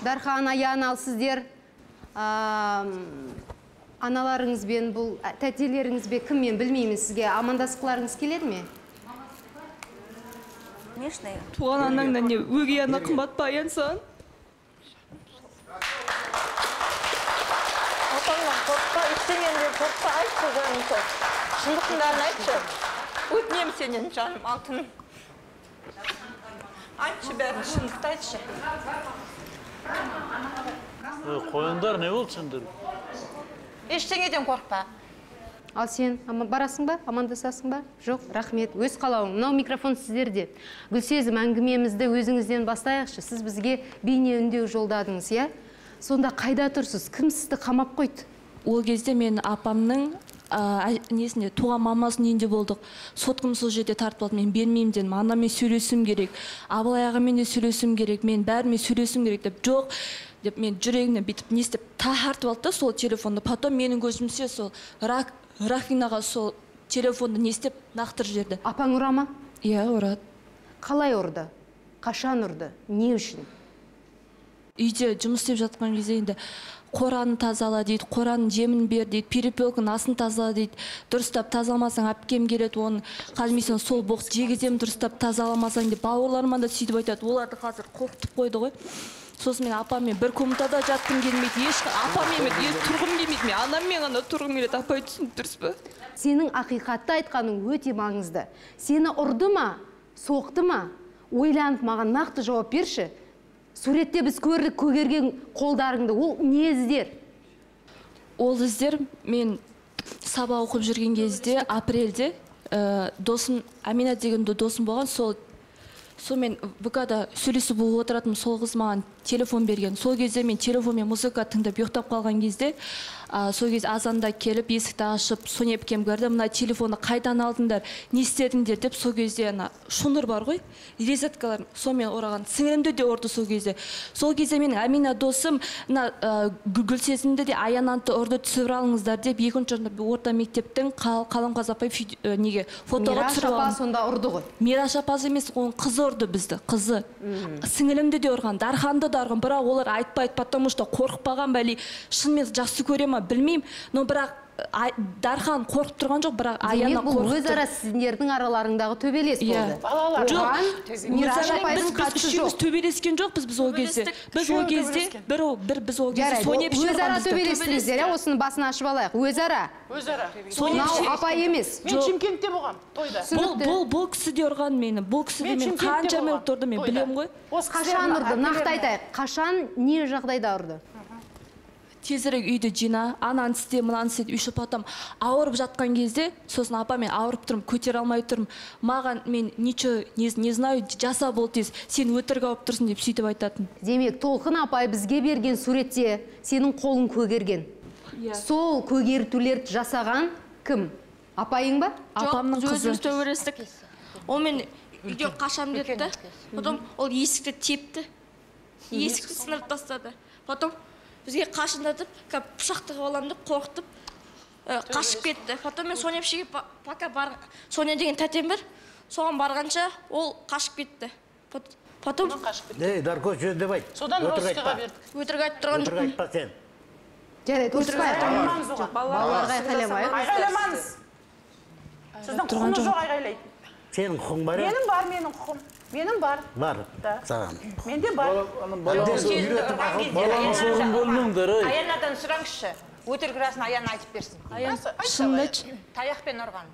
Дархан, Аян, ал сіздер аналарыңызбен, бұл тәтелеріңізбен кіммен білмеймін сізге. Амандасқыларыңыз келеді ме? конечно. Туған анаңнан не өгей ана қымбат па аян саған апаңнан қорықпа ештеңені де қорықпа айтшы жаным шындықтың бәрін айтшы. Өтінемін сенен жаным алтыным. Айтшы бәрін шындықты айтшы. Қойыңдар не болды сендер? Ештеңеден қорықпа Ал сен ама барасың ба? Амандасасың ба? Жоқ, рахмет. Өз қалауың. Мынау микрофон сіздерде. Гүлсезім әңгімемізді өзіңізден бастайықшы. Сіз бізге бейне үндеу жолдадыңыз, иә? Сонда қайда тұрсыз? Кім сізді қамап қойды? ол кезде мен апамның ә, несінде туған мамасының үйінде болдық соткам сол жерде тартып алды мен бермеймін дедім анаммен сөйлесуім керек абылай ағамен де сөйлесуім керек мен бәрімен сөйлесуім керек деп жоқ деп мен жүрегімнен бүйтіп не істеп тартып алды да сол телефонды. Потом менің көзімше сол рак раковинаға сол телефонды не істеп лақтырып жіберді. Апаң ұра ма? Иә ұрады қалай ұрды? Қашан ұрды? Не үшін? Үйде жұмыс істеп жатқан кезде енді қораны тазала дейді қораның жемін бер дейді перепелканың астын тазала дейді. Дұрыстап тазаламасаң әпкем келеді оны қазір мен сені сол боқ жегіземін дұрыстап тазаламасаң деп бауырларыма да сөйтіп айтады. Оларды қазір қорқытып қойды ғой. Сосын мен апаммен бір комнатада жатқым келмейді еш апаммен тұрғым келмейді мен анаммен ғана тұрғым келеді апай түсініп дұрыс па сенің ақиқатты айтқаның өте маңызды сені ұрды ма соқты ма ойланып маған нақты жауап берші суретте біз көрдік көгерген қолдарыңды ол не іздер ол іздер мен сабақ оқып жүрген кезде апрельде ә, досым амина деген до- досым болған сол сонымен вк да сөйлесіп болып отыратынмын сол қыз маған телефон берген. Сол кезде мен телефонмен музыка тыңдап ұйықтап қалған кезде сол кезде азанда келіп есікті ашып соня әпкем кірді мына телефонды қайдан алдыңдар не істедіңдер деп сол кезде ана бар ғой резеткалар сонымен ораған. Сіңілімді де ұрды сол кезде. Сол кезде менің амина досым мына ә, Гү- гүлсезімді де аянантты ұрды түсіріп алыңыздар деп екінші орта мектептің Қал- қаламқас апай ә, неге фотоға түсіріп апа сонда ұрды ғой. Мираш апасы емес оның қызы ұрды бізді қызы. Сіңілімді де ұрған дарханды да бірақ олар айтпайды потому что қорықпаған бәле. Шынымен жақсы көре ма білмеймін. Но бірақ дархан қорқып тұрған жоқ бірақ аяна бұл өзара сіздердің араларыңдағы төбелес Иә. болды. Балалар. жоқ біз төбелескен жоқпыз біз ол кезде. Біз ол кезде бір бір біз ол кезде соня өзара төбелестіңіздер иә осыны басын ашып алайық. Өзара. Өзара. Мынау апай емес. мен шымкентте болғам тойда. Бұл бұл бұл кісі де ұрған мені. Бұл кісі де қанша минут ұрды мен білемін ғой. Осы қашан ұрды? Нақты айтайық. Қашан не жағдайда ұрды? Тезірек үйді жина ананы істе мынаны істе еще потом ауырып жатқан кезде сосын апа мен ауырып тұрмын көтере алмай тұрмын. Маған мен ничего не, не знаю жаса бол тез сен өтірік алып тұрсың деп сөйтіп айтатын. Демек толқын апай бізге берген суретте сенің қолың көгерген. Иә. сол көгертулерді жасаған кім? Апайың ба? Апамның қызы. өзіміз төбелестік ол мен үйде қашам деді да потом ол есікті тепті. Есікті сындырып тастады. Потом бізге қашындатып как пышақ тығып аламын деп қорқытып ә, қашып кетті. Потом мен соня әпшеге пока бар соня деген тәтем бар. Соған барғанша ол қашып кетті. Пот- потом ей дарко сөз деп айт содан өтірік айтпа. бердік. Өтірік айтып тұрған өтірік жоқпын айтпа сен. жарайды оған. Балаларға айқайламайық айқайламаңыз сіздің құқығыңыз жоқ. айқайлайды сенің құқың бар менің бар менің құқым. Менің бар бар саған менде бар аянадан сұраңызшы өтірік расын аяна айтып берсін шынымды айтшы таяқпен ұрған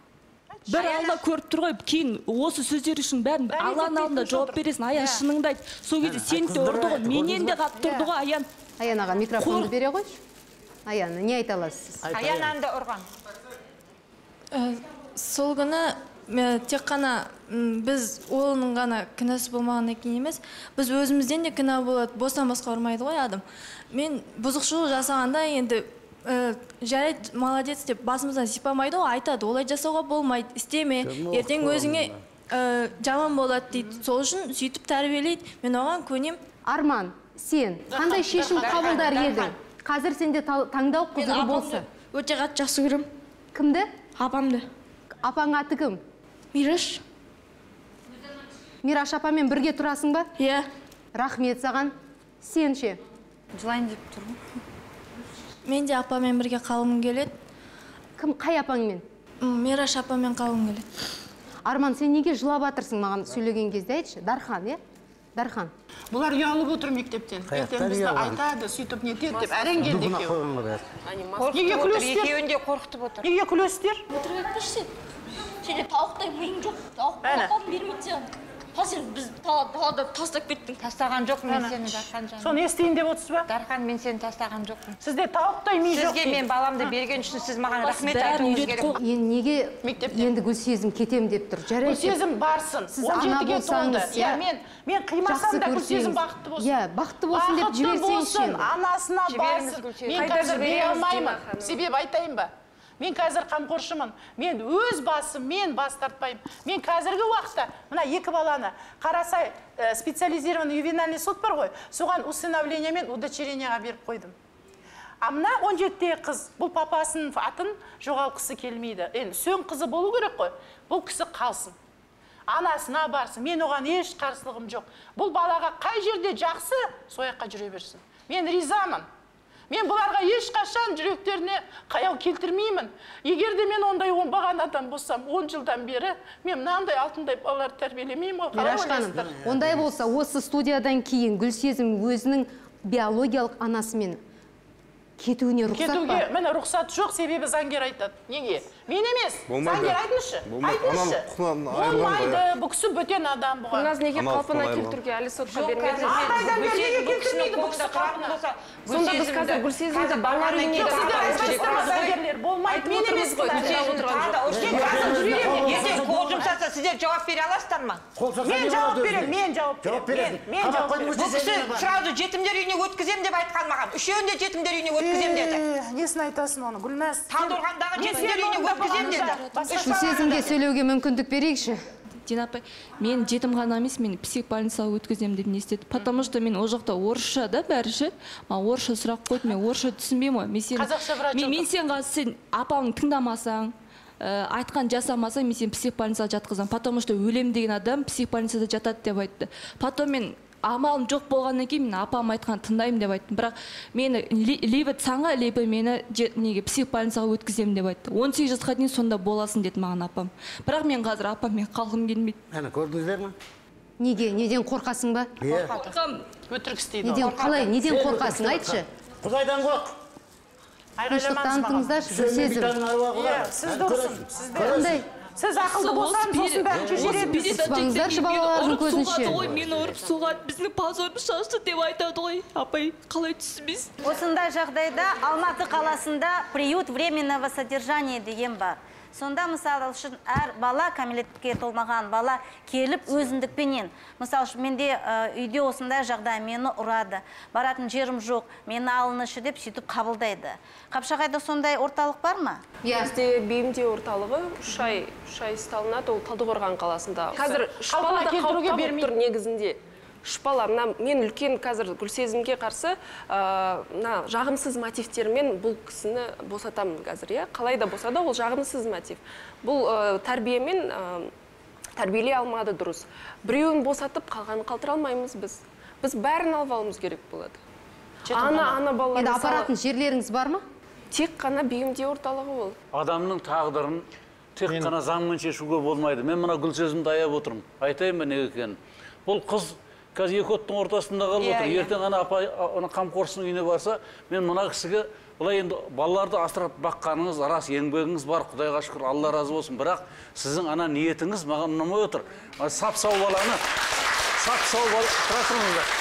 бір алла көріп тұр ғой кейін осы сөздер үшін бәрін алланың алдында жауап бересің аян шыныңды айт сол кезде сені де ұрды ғой менен де қатты ұрды ғой аян аян аға микрофонды бере қойшы аяна не айта аласыз аянаны да ұрған сол күні тек қана біз оның ғана кінәсі болмағаннан кейін емес біз өзімізден де кінә болады бостан босқа ұрмайды ғой адам. Мен бұзықшылық жасағанда енді ә, жарайды молодец деп басымыздан сипамайды ғой айтады олай жасауға болмайды істеме ертең өзіңе ә, жаман болады дейді. Сол үшін сөйтіп тәрбиелейді. Мен оған көнем. Арман сен қандай шешім қабылдар едің? Қазір сенде та- таңдау құзыры болса өте қатты жақсы көремін. Кімді? Апамды. Апаң аты кім? Мираш? Мираш апамен бірге тұрасың ба? Иә. Рахмет саған. Сен ше? Жылайын деп тұрмын. Мен де апамен бірге қалғым келеді. Кім қай апаңмен? Мираш апамен қалғым келеді. Арман сен неге жылап жатырсың маған сөйлеген кезде айтшы. Дархан иә? Дархан. Бұлар ұялып отыр мектептен. Ертең бізді айтады сөйтіп нетеді деп әрең келді екеуі. неге күлесіздер? екеуін де қорқытып отыр. Неге күлесіздер? Өтірік айтпашы сен. Сенде тауықтай миың жоқ. Тауық балапан бермейді саған ал сен біз далада тастап кеттің тастаған жоқпын мен сені дархан жаным. Соны естейін деп отырсыз ба? Дархан мен сені тастаған жоқпын. Сізде тауықтай ми жоқ сізге мен баламды берген үшін сіз маған рахмет айтуыңыз керек. Енді неге енді гүлсезім кетем деп тұр? Жарайды. Гүлсезім барсын. Сіз он ана жетіге толды болсаңыз иә. Мен мен қимасам да гүлсезім бақытты болсын. Иә бақытты болсын деп бақытты жіберсеңізші анасына барсын. мен Қайда қазір бере алмаймын. Себебі айтайын ба? Мен қазір қамқоршымын. Мен өз басым мен бас тартпаймын. Мен қазіргі уақытта мына екі баланы қарасай э, специализированный ювенальный суд бар ғой соған усыновление мен удочерениеға беріп қойдым. А мына он жетідегі қыз бұл папасының атын жоғалтқысы келмейді. Енді сөн қызы болу керек қой бұл кісі қалсын. Анасына барсын мен оған еш қарсылығым жоқ. Бұл балаға қай жерде жақсы сол жаққа жүре берсін. Мен ризамын. Мен бұларға ешқашан жүректеріне қаяу келтірмеймін. Егер де мен ондай оңбаған адам болсам он жылдан бері мен мынандай алтындай балаларды тәрбиелемеймін ғой қалай мираш ханым ойлайсыздар? ондай болса осы студиядан кейін гүлсезім өзінің биологиялық анасымен кетуіне рұқсат кетуге міне рұқсат жоқ себебі заңгер айтады. Неге? Мен емес. Заңгер айтыңызшы айтыңызшы. Болмайды ғой. бұл кісі бөтен адам бұған. Гүлназ неге қалпына келтіруге әлі сотқа Сонда біз қазір Гүлсезімді балалар үйіне болмайды мен емес жүремін. ертең қол жұмсаса сіздер жауап бере аласыздар ма? Мен жауап беремін мен жауап беремін. мен жауап беремін. бұл кісі сразу жетімдер үйіне өткіземін деп айтқан маған үшеуін де жетімдер үйіне өткіземін деді. Е, несін айтасың оны гүлназ. Талдықорғандағы Мен жетімдер үйіне өткіземін деді. басқа гүлсезімге сөйлеуге мүмкіндік берейікші? Дина апай мен жетімхана емес мен психбольницаға өткіземін деп не істеді потому что мен ол жақта орысша да бәрі ше. Маған орысша сұрақ қойды мен орысша түсінбеймін ғой. Мен сені Қазақша врач мен, сен қазір сен апаңды тыңдамасаң ә, айтқан жасамасаң мен сені психбольницаға жатқызамын. Потому что өлем деген адам психбольницада жатады деп айтты. Потом мен амалым жоқ болғаннан кейін мен апам айтқанын тыңдаймын деп айттым бірақ мені ли- либо цаңға либо мені неге психбольницаға өткіземін деп айтты. Он сегіз жасқа дейін сонда боласың деді маған апам. Бірақ мен қазір апаммен қалғым келмейді. Әне көрдіңіздер ме? неге неден қорқасың ба? Иә. қорқамын өтірік істейді неден қалай неден қорқасың? айтшы. Құдайдан қорқ. тыныштық танытыңыздаршы сіз дұрысың. Сіз ақылды болсаңыз сосын бәрін шешереміз Ұспаңыздаршы балалардың көзінше ғой мені ұрып соғады біздің позорды шашты деп айтады ғой. Апай қалай түсінбейсің осындай жағдайда алматы қаласында приют временного содержания деген бар. Сонда мысалы үшін әр бала кәмелетке толмаған бала келіп өзіндікпенен. Мысалы үшін менде ә, үйде осындай жағдай мені ұрады баратын жерім жоқ мені алыңызшы деп сөйтіп қабылдайды. Қапшағайда сондай орталық бар ма? Иә. Бізде бейімдеу орталығы үш ай үш ай салынады ол талдықорған қаласында. Қазір үш бала да келтіруге қауіп бермейді. тұр негізінде. Үш бала мына мен үлкен қазір гүлсезімге қарсы ә, мына жағымсыз мотивтермен бұл кісіні босатамын қазір иә? Қалай да болса да ол жағымсыз мотив. Бұл ә, тәрбиемен ә, тәрбиелей алмады дұрыс. Біреуін босатып қалғанын қалдыра алмаймыз біз. Біз бәрін алып алуымыз керек болады. Ана ана балалар енді апаратын жерлеріңіз бар ма? тек қана бейімдеу орталығы ол. Адамның тағдырын тек қана заңмен шешуге болмайды. Мен мына гүлсезімді аяп отырмын. Айтайын ба неге екенін? Бұл қыз қазір екі оттың ортасында қалып Иә, отыр. иә. ертең ана апай ана қамқоршысының үйіне барса мен мына кісіге былай енді балаларды асырап баққаныңыз рас еңбегіңіз бар құдайға шүкір алла разы болсын. Бірақ сіздің ана ниетіңіз маған ұнамай отыр. Сап сау баланы сап сау бала тұра тұрыңыздар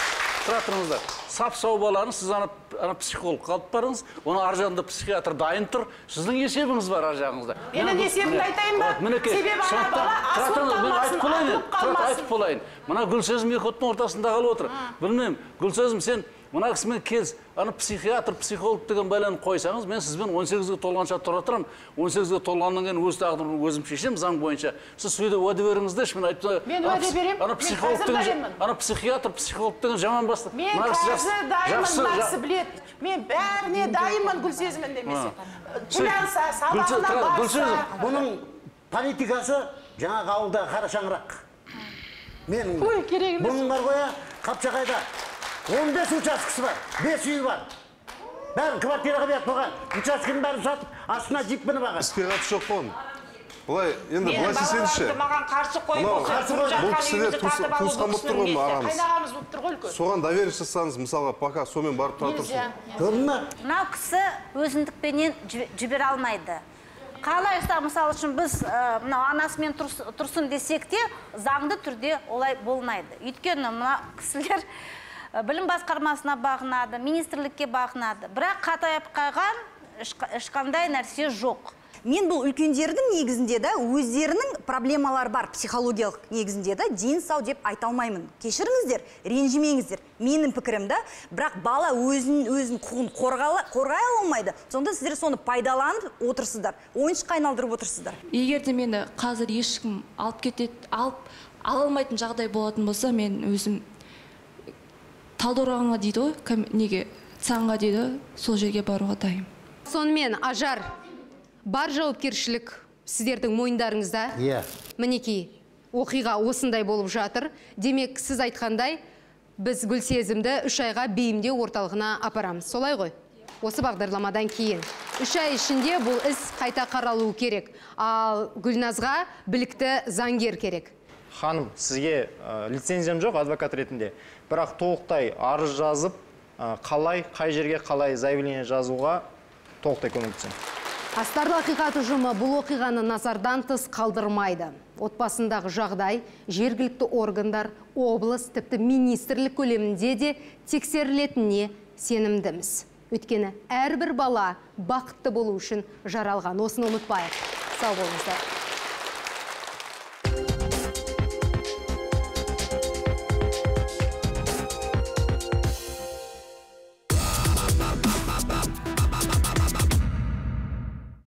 тұра тұрыңыздар сап сау баланы сіз ана ана психологқа алып барыңыз оны ар жағында психиатр дайын тұр. Сіздің есебіңіз бар ар жағыңызда. Менің есебімді айтайын ба? Мінекей. Мен айтып болайын айтып болайын. Мына гүлсезім екі оттың ортасында қалып отыр. Білмеймін гүлсезім сен мына кісімен келіс ана психиатр психолог деген бәлені қойсаңыз мен сізбен 18-ге толғанша тұра тұрамын. 18-ге толғаннан кейін өз тағдырымды өзім шешемін заң бойынша. Сіз сол жерде уәде беріңіздерші мен айтып Мен уәде беремін. ана Мен психолог деген ана психиатр психолог деген жаман басты. Мен қазір жақсы- дайынмын жақсы- мына кісі біледі мен бәріне дайынмын гүлсезімін демесе ойланса сабағына барса бұның политикасы жаңағы ауылдағы қара шаңырақ мен Ой, керек емес. бұның бар ғой иә, қапшағайда 15 учаскесі бар 5 үйі бар. Бәрін квартираға беріп қойған учаскенің бәрін сатып астына джип мініп алған іске қатысы жоқ қой оның. Былай енді былай істесеңізші. маған қарсы қойып бұл кісілер алу туысқан бұл болып тұр ғой несі. ағамыз. қайнағамыз болып тұр ғой үлкен. Соған доверие жасасаңыз мысалға пока сонымен барып тұра тұрсын көрдің ба мынау кісі өзіндікпенен жібе- жібере алмайды. Қалайса мысалы үшін біз мынау анасымен тұрс- тұрсын десек те заңды түрде олай болмайды. Өйткені мына кісілер білім басқармасына бағынады министрлікке бағынады. Бірақ қатайып қалған ешқа- ешқандай нәрсе жоқ. Мен бұл үлкендердің негізінде да өздерінің проблемалары бар психологиялық негізінде да дені сау деп айта алмаймын. Кешіріңіздер ренжімеңіздер. Менің пікірім да бірақ бала өзін өзінің құқығын қорғала- қорғай алмайды. Сонда сіздер соны пайдаланып отырсыздар ойыншыққа айналдырып отырсыздар. Егер де мені қазір ешкім алып кетеді алып ала алмайтын жағдай болатын болса мен өзім талдықорғанға дейді ғой неге цанға дейді ғой сол жерге баруға дайынмын сонымен ажар бар жауапкершілік сіздердің мойындарыңызда? Иә. Мінекей оқиға осындай болып жатыр. Демек сіз айтқандай біз гүлсезімді үш айға бейімдеу орталығына апарамыз. Солай ғой? Осы бағдарламадан кейін. Үш ай ішінде бұл іс қайта қаралуы керек. Ал гүлназға білікті заңгер керек. Ханым сізге ә, лицензиям жоқ адвокат ретінде? Бірақ толықтай арыз жазып қалай қай жерге қалай заявление жазуға толықтай көмектесемін Астарлы ақиқат ұжымы бұл оқиғаны назардан тыс қалдырмайды. Отбасындағы жағдай, жергілікті органдар, облыс, тіпті министрлік көлемінде де тексерілетініне сенімдіміз. Өйткені әрбір бала бақытты болу үшін жаралған. Осыны ұмытпайық. Сау болыңыздар.